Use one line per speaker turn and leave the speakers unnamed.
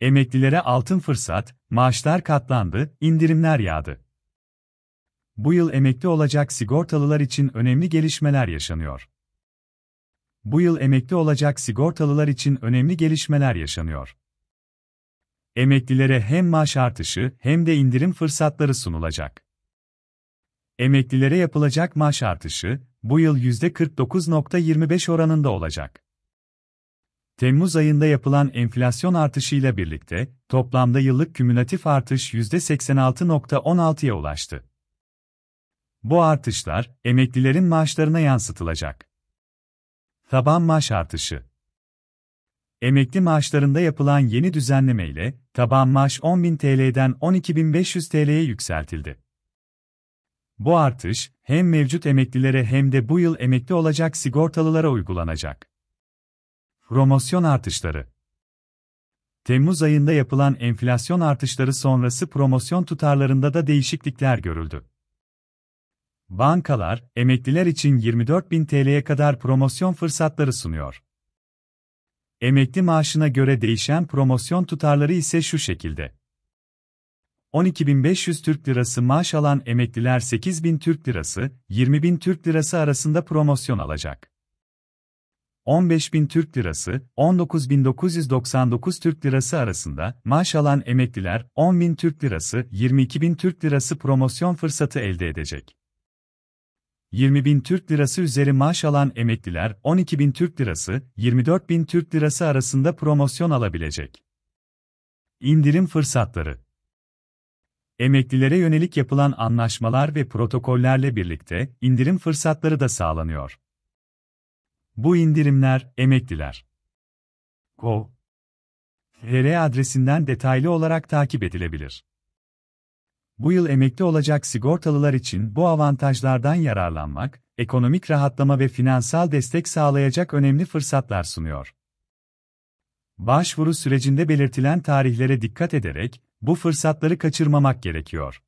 Emeklilere altın fırsat, maaşlar katlandı, indirimler yağdı. Bu yıl emekli olacak sigortalılar için önemli gelişmeler yaşanıyor. Bu yıl emekli olacak sigortalılar için önemli gelişmeler yaşanıyor. Emeklilere hem maaş artışı hem de indirim fırsatları sunulacak. Emeklilere yapılacak maaş artışı, bu yıl %49.25 oranında olacak. Temmuz ayında yapılan enflasyon artışıyla birlikte, toplamda yıllık kümülatif artış %86.16'ya ulaştı. Bu artışlar, emeklilerin maaşlarına yansıtılacak. Taban maaş artışı Emekli maaşlarında yapılan yeni düzenleme ile, taban maaş 10.000 TL'den 12.500 TL'ye yükseltildi. Bu artış, hem mevcut emeklilere hem de bu yıl emekli olacak sigortalılara uygulanacak. Promosyon artışları Temmuz ayında yapılan enflasyon artışları sonrası promosyon tutarlarında da değişiklikler görüldü. Bankalar, emekliler için 24.000 TL'ye kadar promosyon fırsatları sunuyor. Emekli maaşına göre değişen promosyon tutarları ise şu şekilde. 12.500 Türk Lirası maaş alan emekliler 8.000 Türk Lirası, 20.000 Türk Lirası arasında promosyon alacak. 15.000 Türk Lirası, 19.999 Türk Lirası arasında maaş alan emekliler 10.000 Türk Lirası, 22.000 Türk Lirası promosyon fırsatı elde edecek. 20.000 Türk Lirası üzeri maaş alan emekliler 12.000 Türk Lirası, 24.000 Türk Lirası arasında promosyon alabilecek. İndirim fırsatları Emeklilere yönelik yapılan anlaşmalar ve protokollerle birlikte indirim fırsatları da sağlanıyor. Bu indirimler emekliler. Go.tr adresinden detaylı olarak takip edilebilir. Bu yıl emekli olacak sigortalılar için bu avantajlardan yararlanmak, ekonomik rahatlama ve finansal destek sağlayacak önemli fırsatlar sunuyor. Başvuru sürecinde belirtilen tarihlere dikkat ederek, bu fırsatları kaçırmamak gerekiyor.